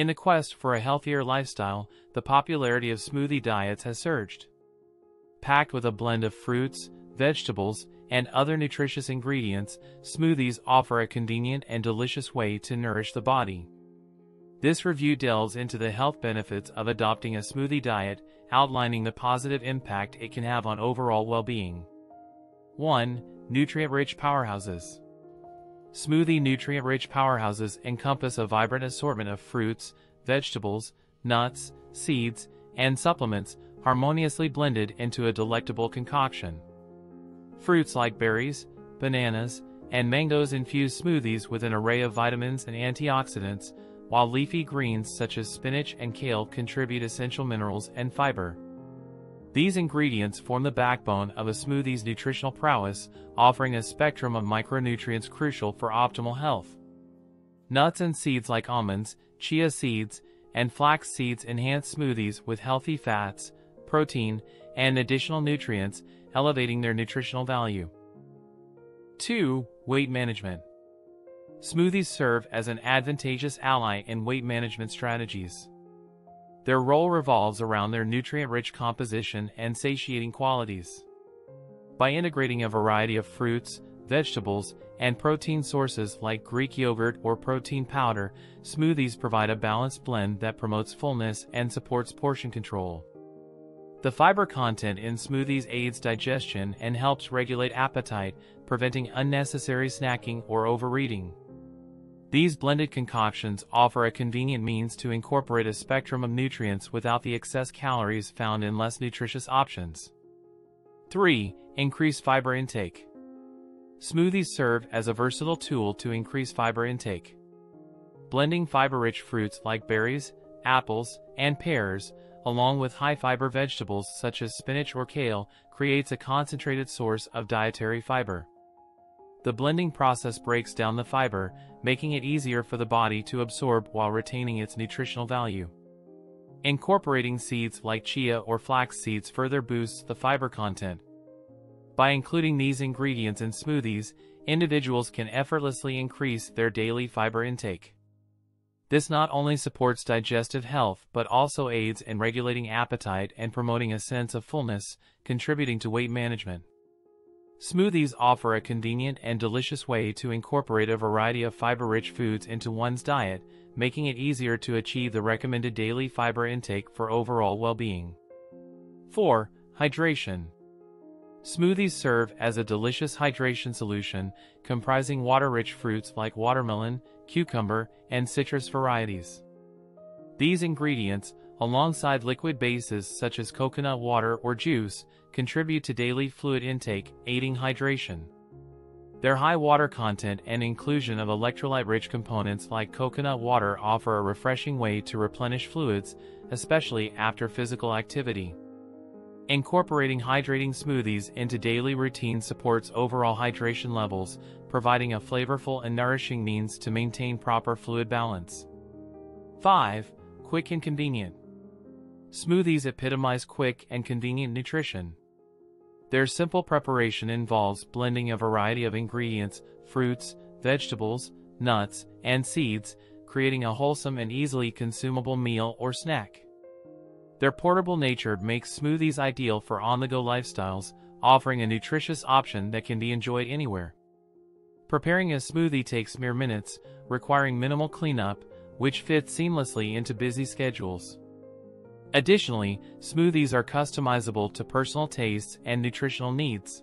In the quest for a healthier lifestyle, the popularity of smoothie diets has surged. Packed with a blend of fruits, vegetables, and other nutritious ingredients, smoothies offer a convenient and delicious way to nourish the body. This review delves into the health benefits of adopting a smoothie diet, outlining the positive impact it can have on overall well-being. 1. Nutrient-rich powerhouses. Smoothie nutrient-rich powerhouses encompass a vibrant assortment of fruits, vegetables, nuts, seeds, and supplements harmoniously blended into a delectable concoction. Fruits like berries, bananas, and mangoes infuse smoothies with an array of vitamins and antioxidants, while leafy greens such as spinach and kale contribute essential minerals and fiber. These ingredients form the backbone of a smoothie's nutritional prowess, offering a spectrum of micronutrients crucial for optimal health. Nuts and seeds like almonds, chia seeds, and flax seeds enhance smoothies with healthy fats, protein, and additional nutrients, elevating their nutritional value. 2. Weight management. Smoothies serve as an advantageous ally in weight management strategies. Their role revolves around their nutrient-rich composition and satiating qualities. By integrating a variety of fruits, vegetables, and protein sources like Greek yogurt or protein powder, smoothies provide a balanced blend that promotes fullness and supports portion control. The fiber content in smoothies aids digestion and helps regulate appetite, preventing unnecessary snacking or overeating. These blended concoctions offer a convenient means to incorporate a spectrum of nutrients without the excess calories found in less nutritious options. 3. Increase fiber intake. Smoothies serve as a versatile tool to increase fiber intake. Blending fiber-rich fruits like berries, apples, and pears, along with high-fiber vegetables such as spinach or kale, creates a concentrated source of dietary fiber. The blending process breaks down the fiber, making it easier for the body to absorb while retaining its nutritional value. Incorporating seeds like chia or flax seeds further boosts the fiber content. By including these ingredients in smoothies, individuals can effortlessly increase their daily fiber intake. This not only supports digestive health but also aids in regulating appetite and promoting a sense of fullness, contributing to weight management. Smoothies offer a convenient and delicious way to incorporate a variety of fiber-rich foods into one's diet, making it easier to achieve the recommended daily fiber intake for overall well-being. 4. Hydration. Smoothies serve as a delicious hydration solution comprising water-rich fruits like watermelon, cucumber, and citrus varieties. These ingredients, alongside liquid bases such as coconut water or juice, contribute to daily fluid intake, aiding hydration. Their high water content and inclusion of electrolyte-rich components like coconut water offer a refreshing way to replenish fluids, especially after physical activity. Incorporating hydrating smoothies into daily routine supports overall hydration levels, providing a flavorful and nourishing means to maintain proper fluid balance. 5. Quick and convenient. Smoothies epitomize quick and convenient nutrition. Their simple preparation involves blending a variety of ingredients, fruits, vegetables, nuts, and seeds, creating a wholesome and easily consumable meal or snack. Their portable nature makes smoothies ideal for on-the-go lifestyles, offering a nutritious option that can be enjoyed anywhere. Preparing a smoothie takes mere minutes, requiring minimal cleanup, which fits seamlessly into busy schedules. Additionally, smoothies are customizable to personal tastes and nutritional needs.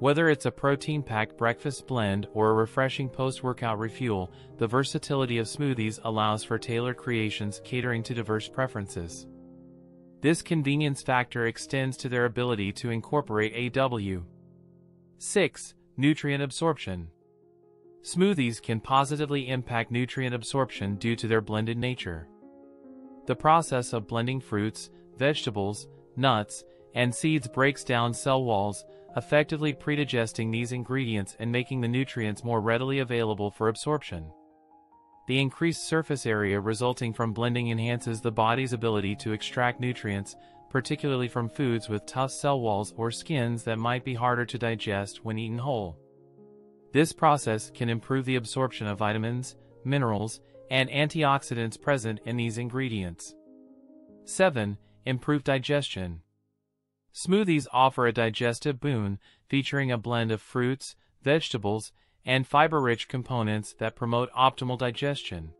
Whether it's a protein-packed breakfast blend or a refreshing post-workout refuel, the versatility of smoothies allows for tailored creations catering to diverse preferences. This convenience factor extends to their ability to incorporate AW. 6. Nutrient absorption. Smoothies can positively impact nutrient absorption due to their blended nature. The process of blending fruits, vegetables, nuts, and seeds breaks down cell walls, effectively predigesting these ingredients and making the nutrients more readily available for absorption. The increased surface area resulting from blending enhances the body's ability to extract nutrients, particularly from foods with tough cell walls or skins that might be harder to digest when eaten whole. This process can improve the absorption of vitamins, minerals, and antioxidants present in these ingredients. 7. Improved digestion. Smoothies offer a digestive boon featuring a blend of fruits, vegetables, and fiber-rich components that promote optimal digestion.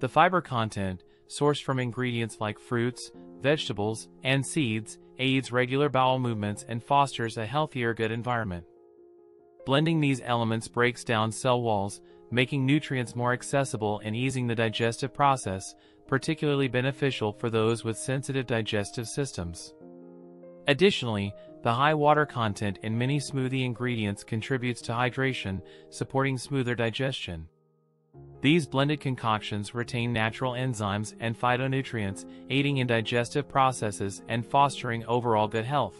The fiber content, sourced from ingredients like fruits, vegetables, and seeds, aids regular bowel movements and fosters a healthier gut environment. Blending these elements breaks down cell walls, making nutrients more accessible and easing the digestive process, particularly beneficial for those with sensitive digestive systems. Additionally, the high water content in many smoothie ingredients contributes to hydration, supporting smoother digestion. These blended concoctions retain natural enzymes and phytonutrients, aiding in digestive processes and fostering overall good health.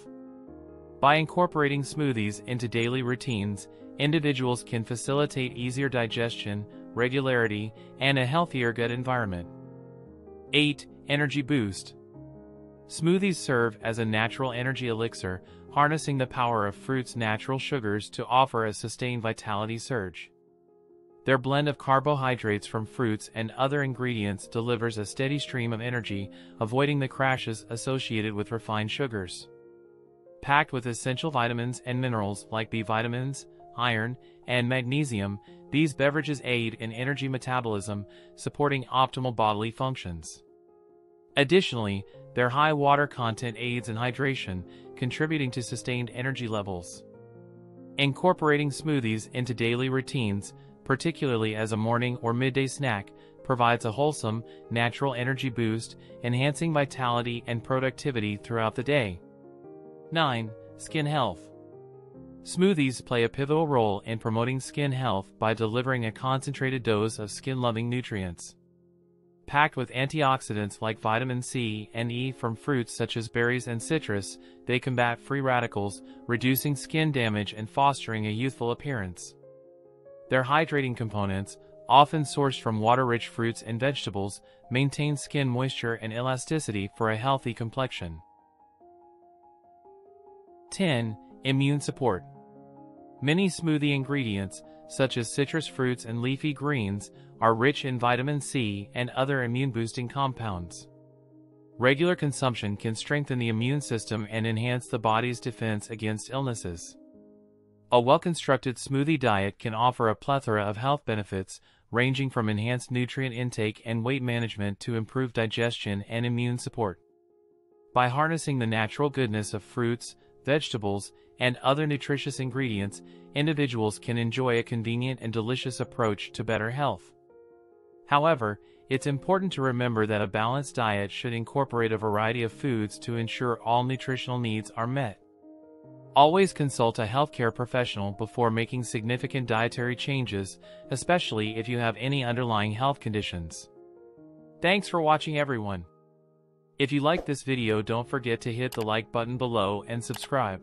By incorporating smoothies into daily routines, individuals can facilitate easier digestion, regularity, and a healthier gut environment. 8. Energy Boost Smoothies serve as a natural energy elixir, harnessing the power of fruit's natural sugars to offer a sustained vitality surge. Their blend of carbohydrates from fruits and other ingredients delivers a steady stream of energy, avoiding the crashes associated with refined sugars. Packed with essential vitamins and minerals like B vitamins, iron, and magnesium, these beverages aid in energy metabolism, supporting optimal bodily functions. Additionally, their high water content aids in hydration, contributing to sustained energy levels. Incorporating smoothies into daily routines, particularly as a morning or midday snack, provides a wholesome, natural energy boost, enhancing vitality and productivity throughout the day. 9. Skin Health Smoothies play a pivotal role in promoting skin health by delivering a concentrated dose of skin-loving nutrients. Packed with antioxidants like vitamin C and E from fruits such as berries and citrus, they combat free radicals, reducing skin damage and fostering a youthful appearance. Their hydrating components, often sourced from water-rich fruits and vegetables, maintain skin moisture and elasticity for a healthy complexion. 10. Immune support. Many smoothie ingredients, such as citrus fruits and leafy greens, are rich in vitamin C and other immune-boosting compounds. Regular consumption can strengthen the immune system and enhance the body's defense against illnesses. A well-constructed smoothie diet can offer a plethora of health benefits, ranging from enhanced nutrient intake and weight management to improved digestion and immune support. By harnessing the natural goodness of fruits, vegetables, and other nutritious ingredients, individuals can enjoy a convenient and delicious approach to better health. However, it's important to remember that a balanced diet should incorporate a variety of foods to ensure all nutritional needs are met. Always consult a healthcare professional before making significant dietary changes, especially if you have any underlying health conditions. Thanks for watching everyone. If you like this video don't forget to hit the like button below and subscribe.